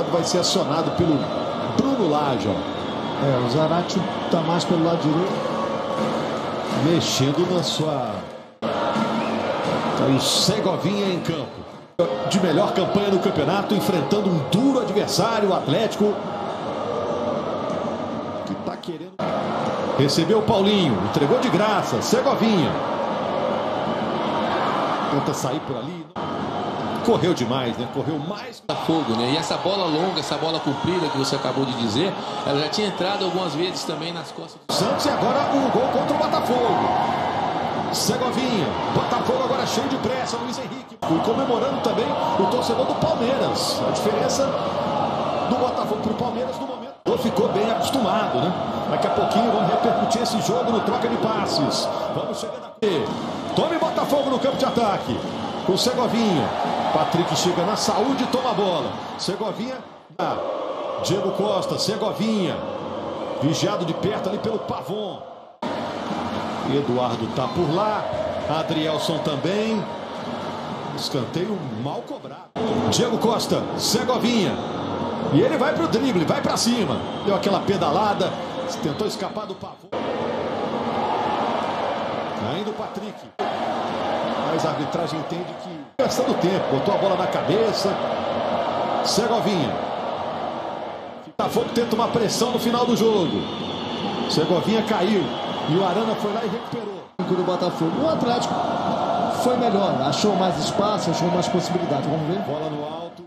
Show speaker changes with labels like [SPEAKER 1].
[SPEAKER 1] Vai ser acionado pelo Bruno Lage.
[SPEAKER 2] É, o Zarate está mais pelo lado direito.
[SPEAKER 1] Mexendo na sua. Tá aí Segovinha em campo. De melhor campanha no campeonato, enfrentando um duro adversário, o Atlético. Que tá querendo. Recebeu o Paulinho, entregou de graça, Segovinha. Tenta sair por ali. Correu demais, né? Correu mais.
[SPEAKER 3] Fogo, né? E essa bola longa, essa bola comprida que você acabou de dizer, ela já tinha entrado algumas vezes também nas costas.
[SPEAKER 1] Santos e agora o gol contra o Botafogo. Segovinha, Botafogo agora cheio de pressa, Luiz Henrique. E comemorando também o torcedor do Palmeiras. A diferença do Botafogo para o Palmeiras no momento. Ficou bem acostumado, né? Daqui a pouquinho vamos repercutir esse jogo no troca de passes. Vamos chegando aqui. Tome Botafogo no campo de ataque. Com Segovinha. Patrick chega na saúde toma a bola. Segovinha. Diego Costa, Segovinha. Vigiado de perto ali pelo Pavon. Eduardo tá por lá. Adrielson também. Escanteio mal cobrado. Diego Costa, Segovinha. E ele vai pro drible, vai para cima. Deu aquela pedalada. Tentou escapar do Pavon. Ainda o Patrick. Mas a arbitragem entende que gastando tempo, botou a bola na cabeça. Segovinha. Botafogo tenta uma pressão no final do jogo. Segovinha caiu. E o Arana foi lá e recuperou.
[SPEAKER 2] Do Botafogo. O Atlético foi melhor, achou mais espaço, achou mais possibilidade. Vamos ver.
[SPEAKER 1] Bola no alto.